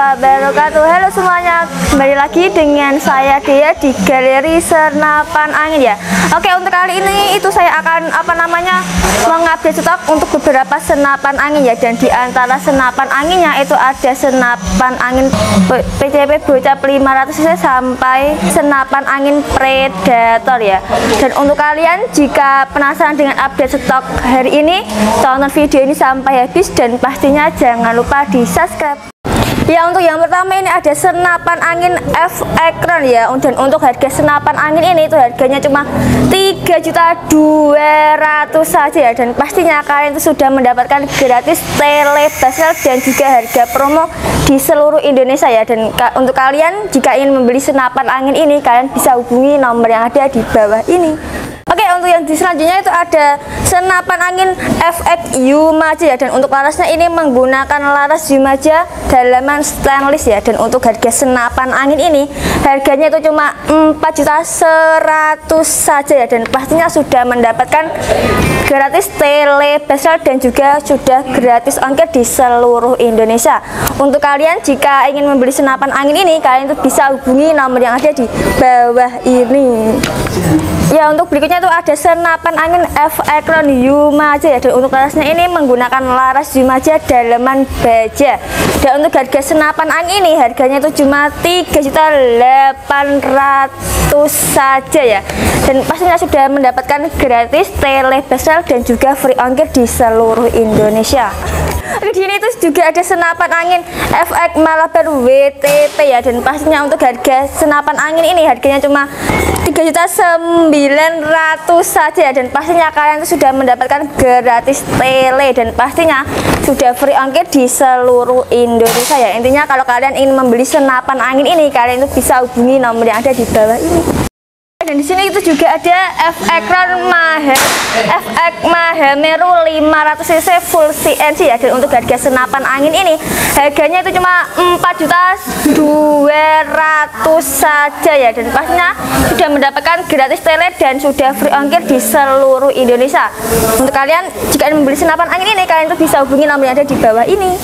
wabarakatuh. Halo semuanya, kembali lagi dengan saya Dea di Galeri Senapan Angin ya. Oke untuk kali ini itu saya akan apa namanya mengupdate stok untuk beberapa senapan angin ya. Dan di antara senapan anginnya itu ada senapan angin PCP Bocap 500 cc sampai senapan angin Predator ya. Dan untuk kalian jika penasaran dengan update stok hari ini tonton video ini sampai habis. Dan pastinya jangan lupa di subscribe Ya untuk yang pertama ini ada senapan angin F Ekran ya. Dan untuk harga senapan angin ini itu harganya cuma 3.200 saja ya. Dan pastinya kalian itu sudah mendapatkan gratis telebasel dan juga harga promo di seluruh Indonesia ya. Dan untuk kalian jika ingin membeli senapan angin ini kalian bisa hubungi nomor yang ada di bawah ini. Yang di selanjutnya itu ada senapan angin FX Yumaja ya dan untuk larasnya ini menggunakan laras Yumaja dalaman stainless ya. Dan untuk harga senapan angin ini harganya itu cuma 4 juta 100 saja ya. Dan pastinya sudah mendapatkan gratis telebesar dan juga sudah gratis ongkir di seluruh Indonesia. Untuk kalian jika ingin membeli senapan angin ini kalian itu bisa hubungi nomor yang ada di bawah ini. Ya untuk berikutnya itu ada senapan angin F Ekron Yumaja. Ya dan untuk larasnya ini menggunakan laras Yumaja dalaman baja. Dan untuk harga senapan angin ini harganya itu cuma 3.800 saja ya. Dan pastinya sudah mendapatkan gratis telebesar dan juga free ongkir di seluruh Indonesia. Di sini itu juga ada senapan angin FX Malabar WTP ya. Dan pastinya untuk harga senapan angin ini harganya cuma 3.900 saja dan pastinya kalian sudah mendapatkan gratis tele dan pastinya sudah free ongkir di seluruh Indonesia ya. Intinya kalau kalian ingin membeli senapan angin ini kalian itu bisa hubungi nomor yang ada di bawah ini dan di sini itu juga ada F Ekron Maha FX Mahameru 500 cc full CNC ya dan untuk harga senapan angin ini harganya itu cuma 4 juta 200 saja ya. Dan pastinya sudah mendapatkan gratis tele dan sudah free ongkir di seluruh Indonesia. Untuk kalian jika ingin membeli senapan angin ini kalian itu bisa hubungi nomor yang ada di bawah ini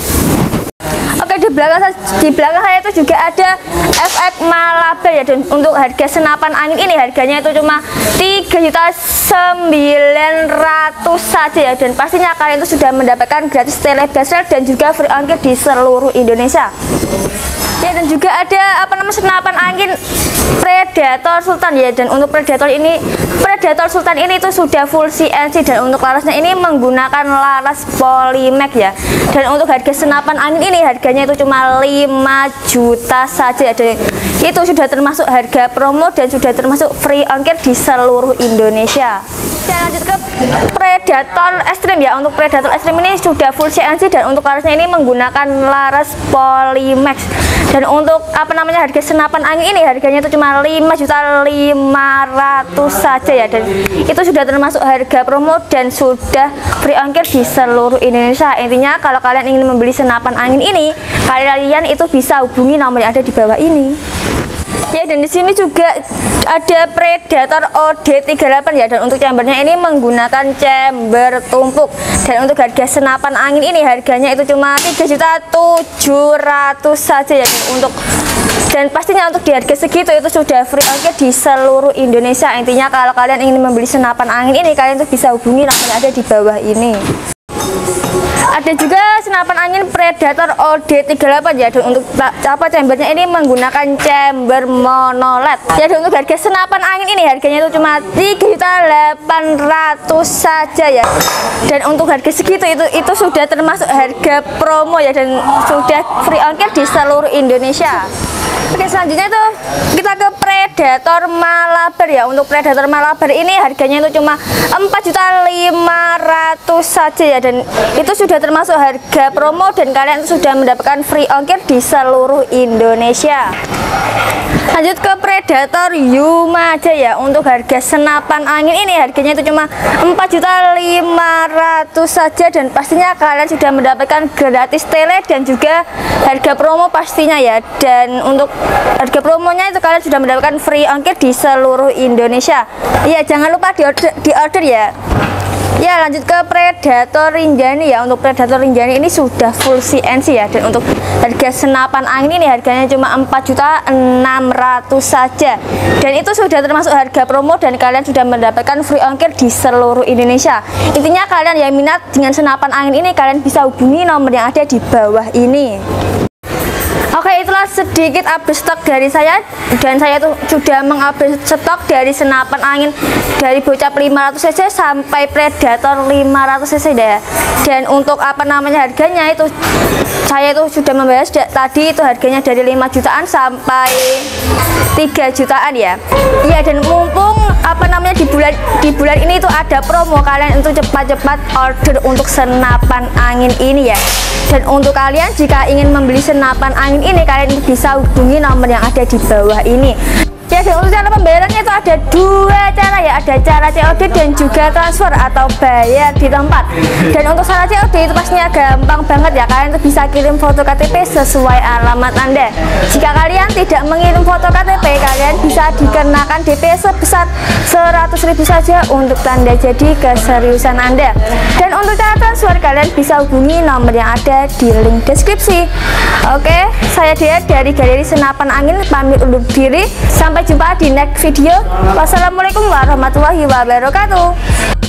di belakang di belakang saya itu juga ada FX Malabar ya dan untuk harga senapan angin ini harganya itu cuma 3.900 saja ya dan pastinya kalian itu sudah mendapatkan gratis telebasel dan juga free ongkir di seluruh Indonesia. Ya dan juga ada apa namanya senapan angin Predator Sultan ya dan untuk Predator ini Predator Sultan ini itu sudah full CNC dan untuk larasnya ini menggunakan laras Polymax ya. Dan untuk harga senapan angin ini harganya itu cuma 5 juta saja. Dan itu sudah termasuk harga promo dan sudah termasuk free ongkir di seluruh Indonesia kita lanjut ke Predator Extreme ya. Untuk Predator Extreme ini sudah full CNC dan untuk larasnya ini menggunakan laras Polymax. Dan untuk apa namanya harga senapan angin ini harganya itu cuma 5 juta 500 saja ya. Dan itu sudah termasuk harga promo dan sudah free ongkir di seluruh Indonesia. Intinya kalau kalian ingin membeli senapan angin ini kalian itu bisa hubungi nomor yang ada di bawah ini Ya dan di sini juga ada Predator OD38 ya dan untuk chambernya ini menggunakan chamber tumpuk. Dan untuk harga senapan angin ini harganya itu cuma 3.700 saja ya untuk dan pastinya untuk di harga segitu itu sudah free ongkir di seluruh Indonesia. Intinya kalau kalian ingin membeli senapan angin ini kalian tuh bisa hubungi yang ada di bawah ini ada juga senapan angin Predator OD38 ya dan untuk apa chambernya? Ini menggunakan chamber monoled. Ya dan untuk harga senapan angin ini harganya itu cuma 3.800 saja ya. Dan untuk harga segitu itu itu sudah termasuk harga promo ya dan sudah free ongkir di seluruh Indonesia. Oke selanjutnya itu kita ke Predator Malabar ya. Untuk Predator Malabar ini harganya itu cuma 4.500 saja ya. Dan itu sudah termasuk harga promo dan kalian sudah mendapatkan free ongkir di seluruh Indonesia. Lanjut ke Predator Yumaja ya. Untuk harga senapan angin ini harganya itu cuma 4.500 saja dan pastinya kalian sudah mendapatkan gratis tele dan juga harga promo pastinya ya. Dan untuk harga promonya itu kalian sudah mendapatkan free ongkir di seluruh Indonesia. Iya jangan lupa di order, di order ya. Ya lanjut ke Predator Rinjani ya. Untuk Predator Rinjani ini sudah full CNC ya. Dan untuk harga senapan angin ini harganya cuma 4.600 saja. Dan itu sudah termasuk harga promo Dan kalian sudah mendapatkan free ongkir di seluruh Indonesia. Intinya kalian yang minat dengan senapan angin ini Kalian bisa hubungi nomor yang ada di bawah ini Oke itulah sedikit update stok dari saya. Dan saya tuh sudah mengupdate stok dari senapan angin dari bocap 500 cc sampai predator 500 cc deh. Dan untuk apa namanya harganya itu saya itu sudah membahas tadi itu harganya dari 5 jutaan sampai 3 jutaan ya. Iya dan mumpung apa namanya di bulan di bulan ini ada promo kalian untuk cepat-cepat order untuk senapan angin ini ya. Dan untuk kalian jika ingin membeli senapan angin ini kalian bisa hubungi nomor yang ada di bawah ini. Ya dan itu ada dua cara ya. Ada cara COD dan juga transfer atau bayar di tempat. Dan untuk cara COD itu pastinya gampang banget ya. Kalian tuh bisa kirim foto KTP sesuai alamat Anda. Jika kalian tidak mengirim foto KTP Kalian bisa dikenakan DP sebesar 100 ribu saja Untuk tanda jadi keseriusan Anda. Dan untuk cara transfer kalian bisa hubungi nomor yang ada di link deskripsi. Oke, saya Dea dari Galeri Senapan Angin pamit undur diri Sampai jumpa di next video. Wassalamualaikum warahmatullahi wabarakatuh.